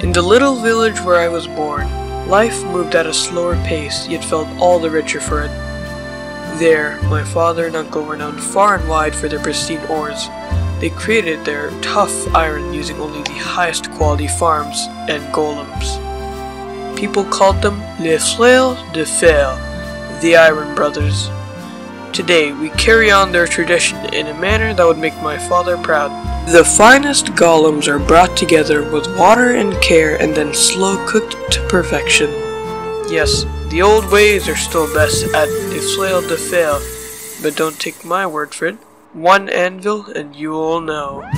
In the little village where I was born, life moved at a slower pace, yet felt all the richer for it. There, my father and uncle were known far and wide for their pristine ores. They created their tough iron using only the highest quality farms and golems. People called them Les Frères de Fer, the Iron Brothers. Today, we carry on their tradition in a manner that would make my father proud. The finest golems are brought together with water and care and then slow cooked to perfection. Yes, the old ways are still best at Les Frères de Fer, but don't take my word for it. One anvil and you'll know.